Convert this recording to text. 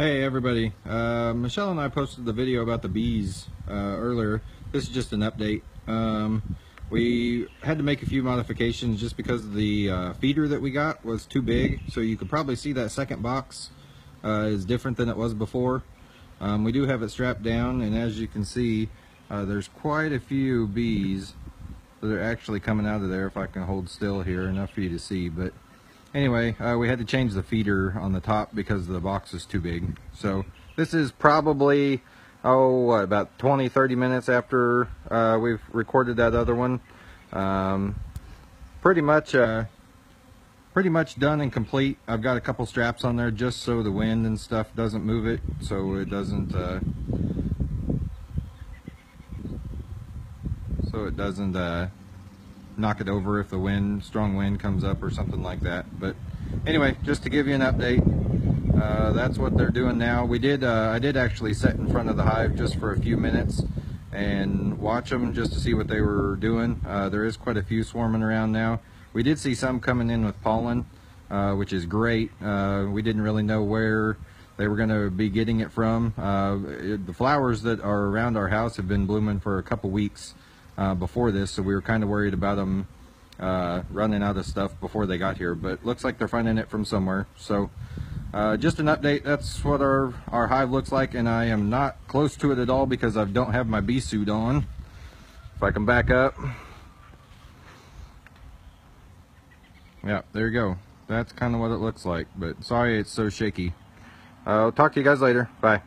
Hey everybody, uh, Michelle and I posted the video about the bees uh, earlier. This is just an update. Um, we had to make a few modifications just because the uh, feeder that we got was too big. So you could probably see that second box uh, is different than it was before. Um, we do have it strapped down and as you can see uh, there's quite a few bees that are actually coming out of there if I can hold still here enough for you to see. but anyway, uh, we had to change the feeder on the top because the box is too big. So this is probably, oh, what, about 20, 30 minutes after uh, we've recorded that other one. Um, pretty much, uh, pretty much done and complete. I've got a couple straps on there just so the wind and stuff doesn't move it, so it doesn't, uh, so it doesn't, uh, knock it over if the wind, strong wind comes up or something like that. But anyway, just to give you an update, uh, that's what they're doing now. We did, uh, I did actually sit in front of the hive just for a few minutes and watch them just to see what they were doing. Uh, there is quite a few swarming around now. We did see some coming in with pollen, uh, which is great. Uh, we didn't really know where they were going to be getting it from. Uh, it, the flowers that are around our house have been blooming for a couple weeks uh, before this, so we were kind of worried about them uh, running out of stuff before they got here. But looks like they're finding it from somewhere. So uh, just an update. That's what our our hive looks like, and I am not close to it at all because I don't have my bee suit on. If I can back up. Yeah, there you go. That's kind of what it looks like. But sorry it's so shaky. I'll talk to you guys later. Bye.